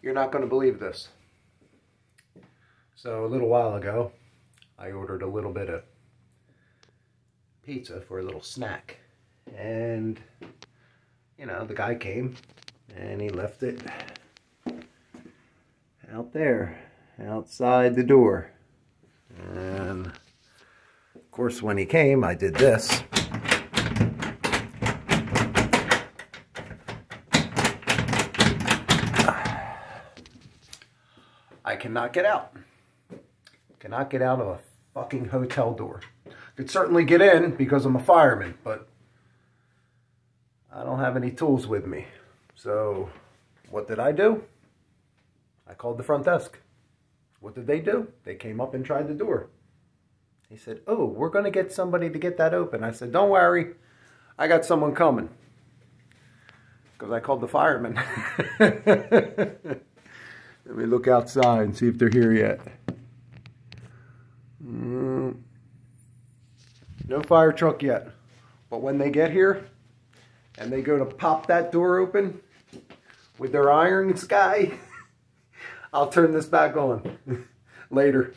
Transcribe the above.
You're not going to believe this. So a little while ago, I ordered a little bit of pizza for a little snack. And, you know, the guy came and he left it out there, outside the door. And, of course, when he came, I did this. I cannot get out. Cannot get out of a fucking hotel door. Could certainly get in because I'm a fireman, but I don't have any tools with me. So what did I do? I called the front desk. What did they do? They came up and tried the door. He said, oh, we're going to get somebody to get that open. I said, don't worry. I got someone coming. Because I called the fireman. Let me look outside and see if they're here yet. Mm. No fire truck yet. But when they get here and they go to pop that door open with their iron sky, I'll turn this back on later.